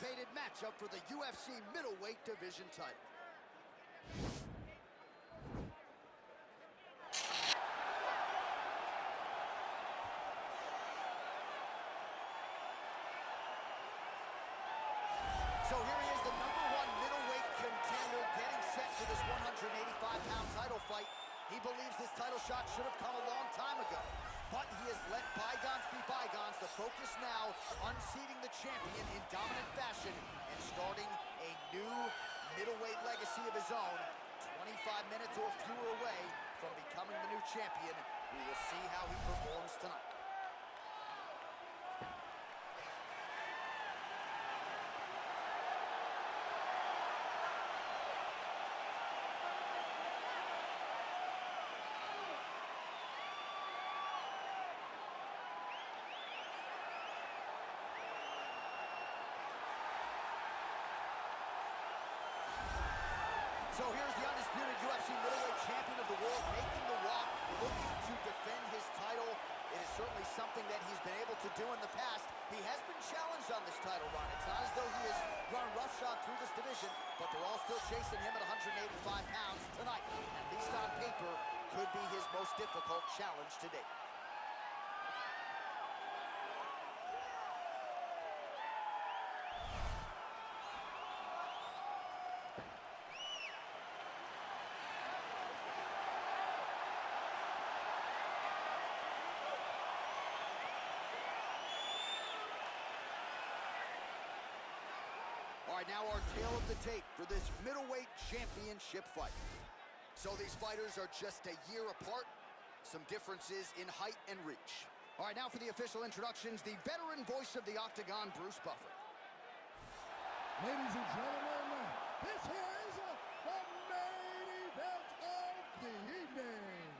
anticipated matchup for the UFC middleweight division title. So here he is, the number one middleweight contender, getting set for this 185-pound title fight. He believes this title shot should have come a long time ago. But he has let bygones be bygones. The focus now, on unseating the champion in dominant fashion and starting a new middleweight legacy of his own. 25 minutes or fewer away from becoming the new champion. We will see how he performs tonight. So here's the undisputed UFC middleweight champion of the world making the walk, looking to defend his title. It is certainly something that he's been able to do in the past. He has been challenged on this title run. It's not as though he has run roughshod through this division, but they're all still chasing him at 185 pounds tonight. At least on paper, could be his most difficult challenge to date. Now our tale of the tape for this middleweight championship fight. So these fighters are just a year apart. Some differences in height and reach. All right, now for the official introductions, the veteran voice of the Octagon, Bruce Buffer. Ladies and gentlemen, this is the main event of the evening.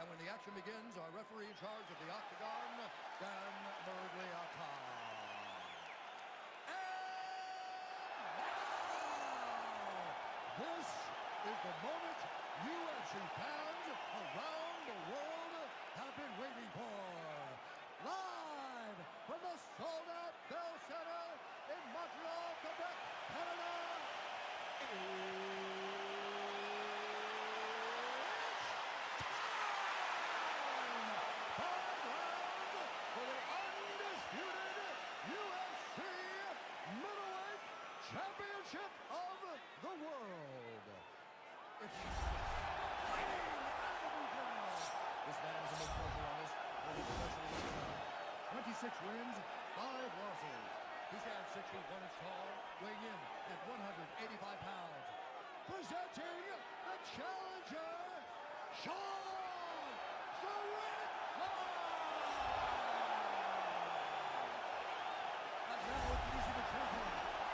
And when the action begins, our referee in charge of the Octagon, Dan Miragliotta. Is the moment UFC fans around the world have been waiting for. Live from the sold-out Bell Center in Montreal, Quebec, Canada. Championship of the world. This man is a mid-professional artist, holding professional record 26 wins, 5 losses. He stands 6 feet 1 inch tall, weighing in at 185 pounds. Presenting the challenger, Sean Strickland! And now introducing the champion,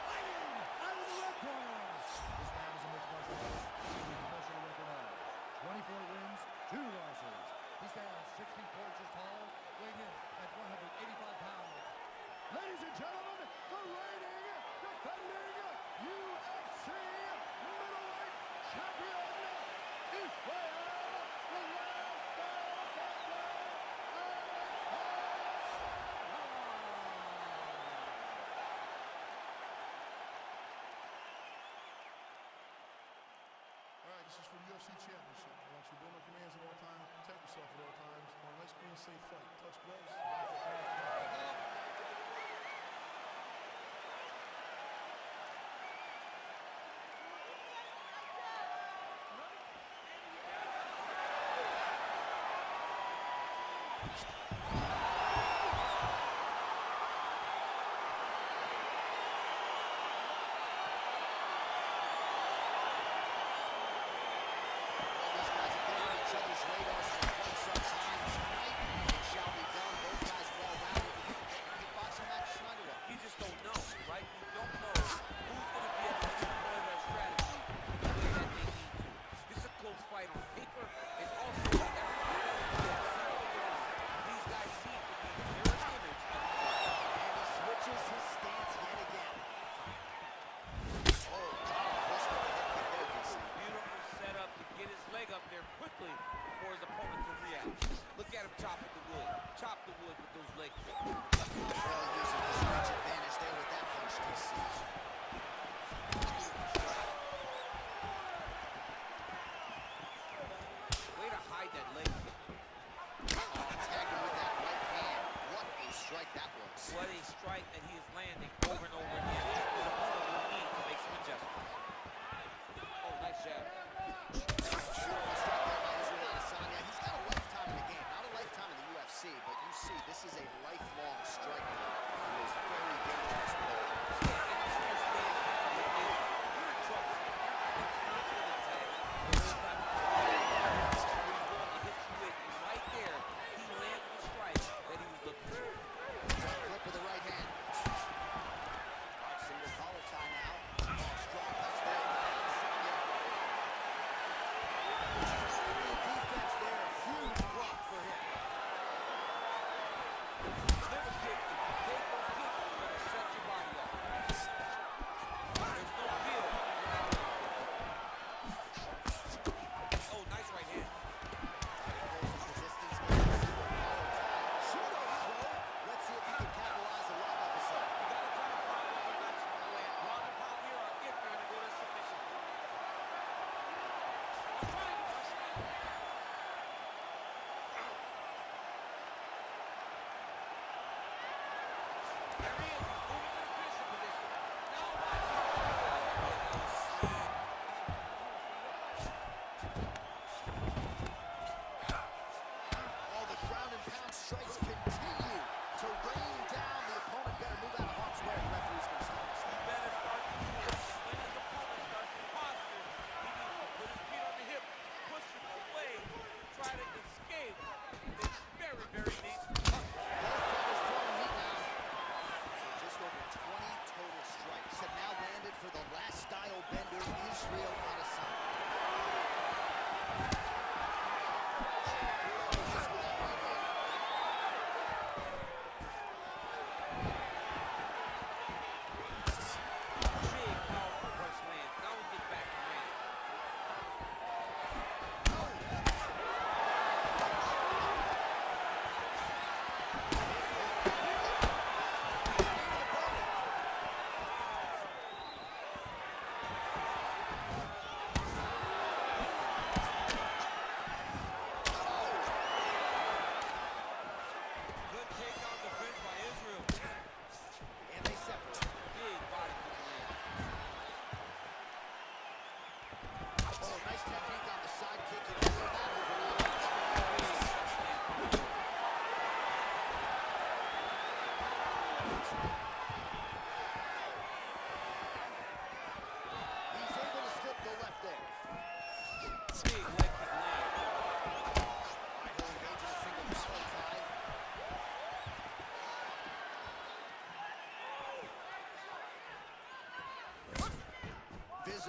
fighting out of the red corner. This man is a mixed martial artist, holding a professional record of 24 wins, 2 losses. He stands 64 inches tall, weighing in at 185 pounds. Ladies and gentlemen, the reigning, defending UFC middleweight champion, Israel All right, this is for UFC Championship. I want you to obey my commands at all times, protect yourself at all times. Want a nice, clean, safe fight. Touch gloves. Well,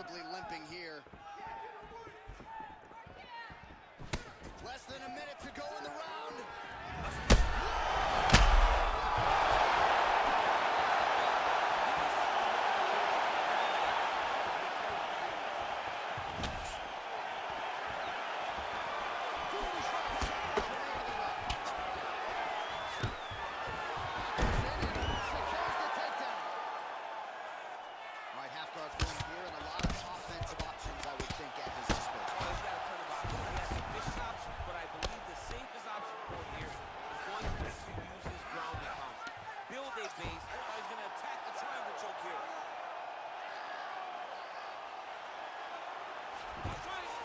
visibly limping here. Less than a minute to go in the round. Right, half guard here and a lot of body phase. Everybody's going to attack the triangle choke here. That's.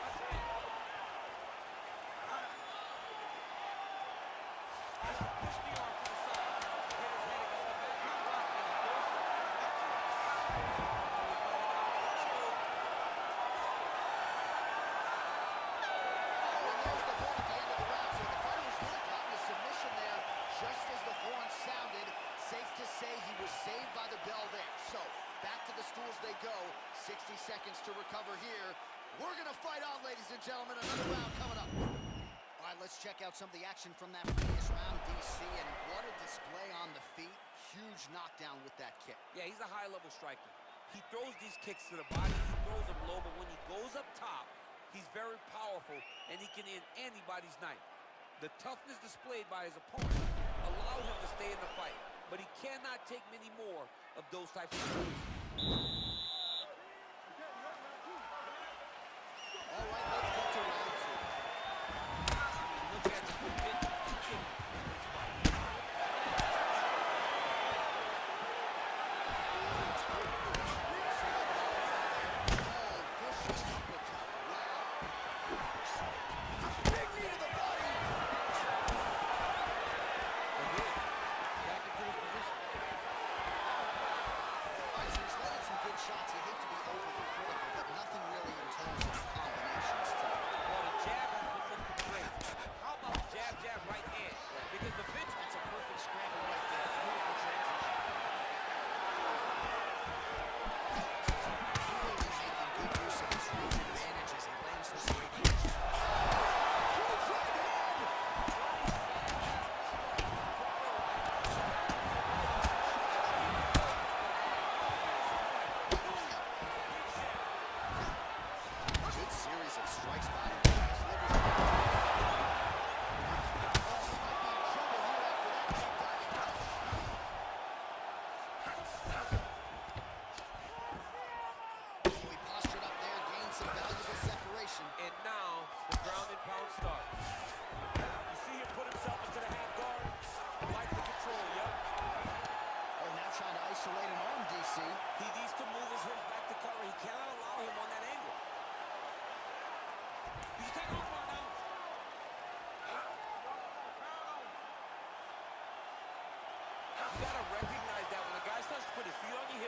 to recover here. We're going to fight on, ladies and gentlemen. Another round coming up. All right, let's check out some of the action from that previous round, DC, and what a display on the feet. Huge knockdown with that kick. Yeah, he's a high-level striker. He throws these kicks to the body, he throws them low, but when he goes up top, he's very powerful, and he can end anybody's night. The toughness displayed by his opponent allows him to stay in the fight, but he cannot take many more of those types of moves.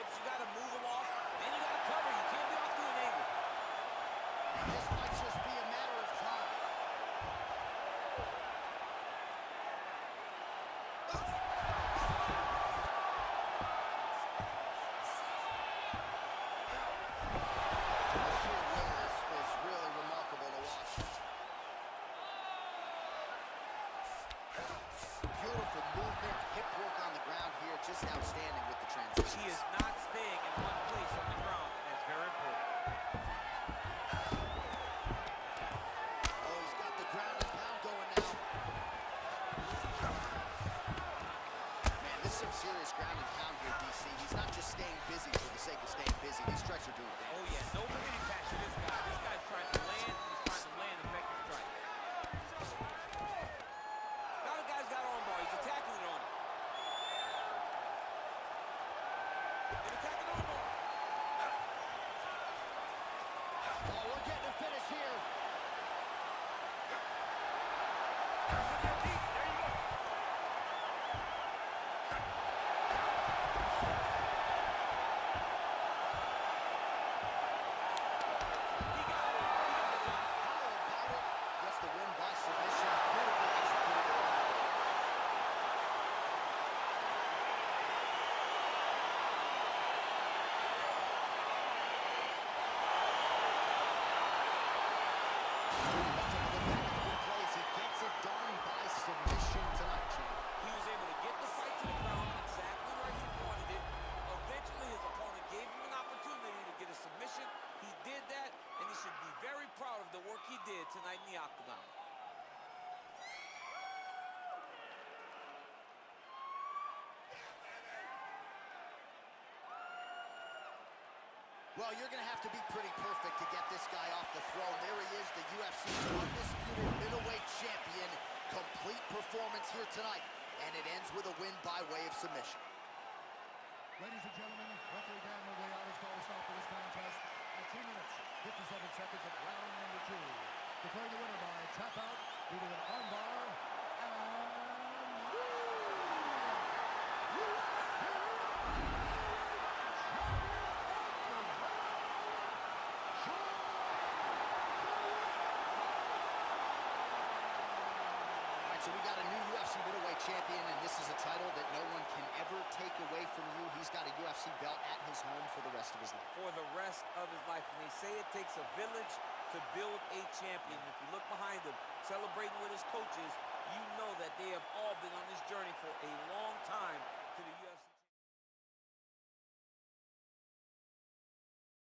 Hips, you gotta move him off, and you gotta cover. You can't be off to an angle. This might just be a matter of time. The sheer will is, is really remarkable to watch. Beautiful movement, hip work on the ground here, just outstanding with the transition. He is not some serious ground and pound here, DC. He's not just staying busy for the sake of staying busy. These strikes are doing damage. yeah, no pity patch to this guy. This guy's trying to land. He's trying to land effective strike. Now the guy's got armbar. He's attacking it on him. And attacking armbar. Oh, we're getting a finish here. How about it? Gets the win by submission. Beautifully executed. Plays. He gets it done by submission tonight, champ. He was able to get the fight to the ground exactly where he wanted it. Eventually, his opponent gave him an opportunity to get a submission. He did that, and he should be very proud of the work he did tonight in the octagon. Well, you're going to have to be pretty perfect to get this guy off the throne. There he is, the UFC's undisputed middleweight champion. Complete performance here tonight, and it ends with a win by way of submission. Ladies and gentlemen, referee Dan Miragliotta has called a stop to this contest at 2 minutes, 57 seconds of round number two. Declaring the winner by tap out due to an armbar and so we got a new UFC middleweight champion, and this is a title that no one can ever take away from you. He's got a UFC belt at his home for the rest of his life. for the rest of his life. And they say it takes a village to build a champion. If you look behind him, celebrating with his coaches, you know that they have all been on this journey for a long time to the UFC.